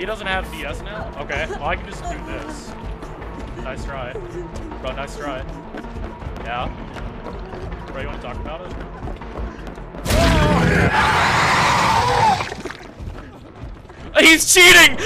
He doesn't have DS now? Okay, well I can just do this. Nice try. Bro, nice try. Yeah? Bro, you wanna talk about it? He's cheating!